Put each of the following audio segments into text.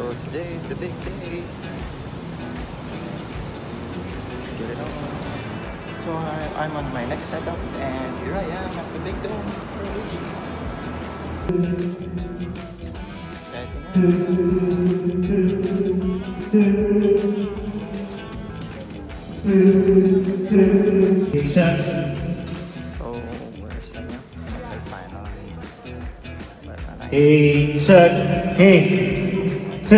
So today is the big day. Let's get it on. So I, I'm on my next setup and here I am at the big dome for Luigi's. So where's the That's finally. But I like Insert hey 트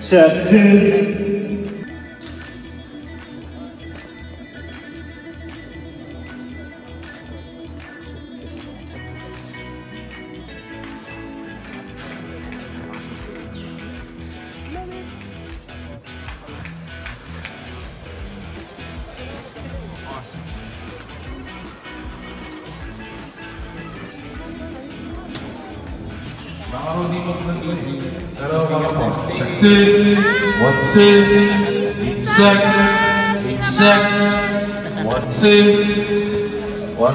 차트 Pero mga Second, one sip,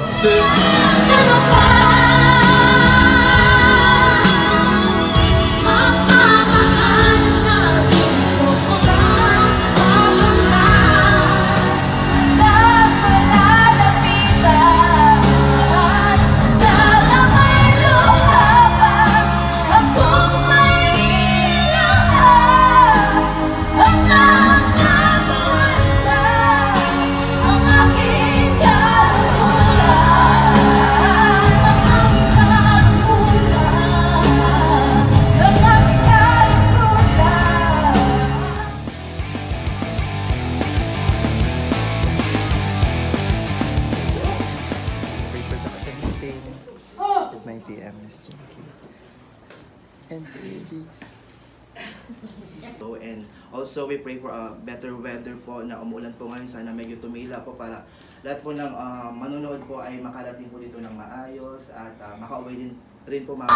second, And Luigi's. So, and also we pray for a better weather po na umulan po ngayon sana medyo tumila po para lahat po ng ah, manonood po ay makarating po dito ng maayos at uh, makauwi din rin po mga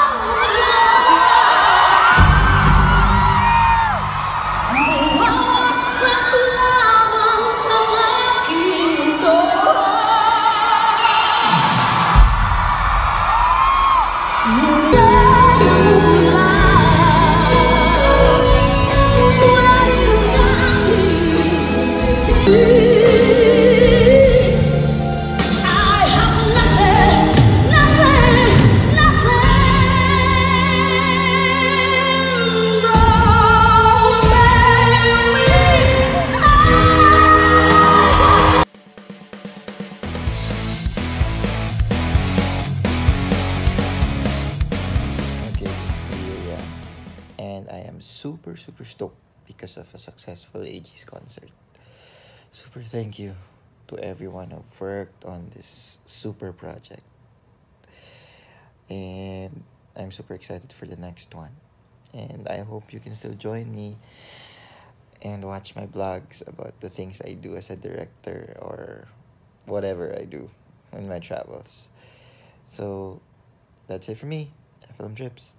super, super stoked because of a successful Aegis concert. Super thank you to everyone who worked on this super project. And I'm super excited for the next one. And I hope you can still join me and watch my blogs about the things I do as a director or whatever I do in my travels. So that's it for me. Film Trips.